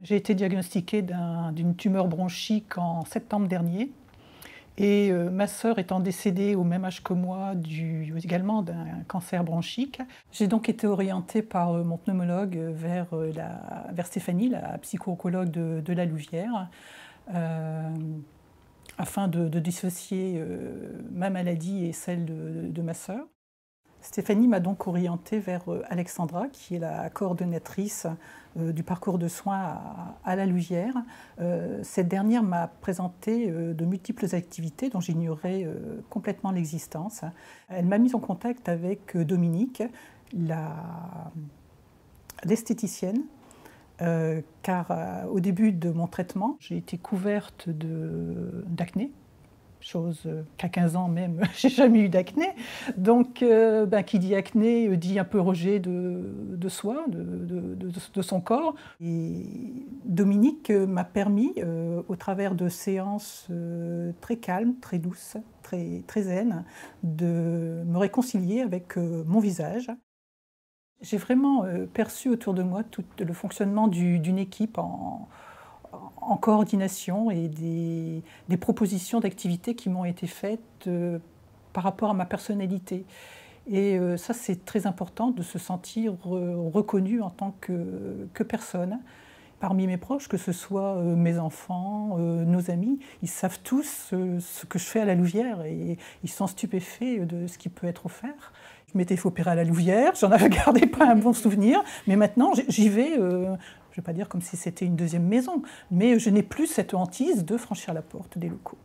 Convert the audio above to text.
J'ai été diagnostiquée d'une tumeur bronchique en septembre dernier. Et euh, ma sœur étant décédée au même âge que moi également d'un cancer bronchique, j'ai donc été orientée par euh, mon pneumologue vers, euh, la, vers Stéphanie, la psycho-oncologue de, la Louvière, afin de, dissocier ma maladie et celle de ma sœur. Stéphanie m'a donc orientée vers euh, Alexandra, qui est la coordonnatrice euh, du parcours de soins à, la Louvière. Euh, cette dernière m'a présenté de multiples activités dont j'ignorais complètement l'existence. Elle m'a mise en contact avec Dominique, l'esthéticienne, car au début de mon traitement, j'ai été couverte d'acné chose euh, qu'à 15 ans même, j'ai jamais eu d'acné. Donc, euh, ben, qui dit acné euh, dit un peu rejet de, soi, de, son corps. Et Dominique m'a permis, au travers de séances très calmes, très douces, très, très zen, de me réconcilier avec mon visage. J'ai vraiment perçu autour de moi tout le fonctionnement d'une équipe en, en coordination et des, propositions d'activités qui m'ont été faites euh, par rapport à ma personnalité. Et euh, ça, c'est très important de se sentir euh, reconnu en tant que, que, personne. Parmi mes proches, que ce soit mes enfants, nos amis, ils savent tous ce que je fais à la Louvière et ils sont stupéfaits de ce qui peut être offert. Je m'étais fait opérer à la Louvière, j'en avais gardé pas un bon souvenir, mais maintenant j'y vais je ne vais pas dire comme si c'était une deuxième maison, mais je n'ai plus cette hantise de franchir la porte des locaux.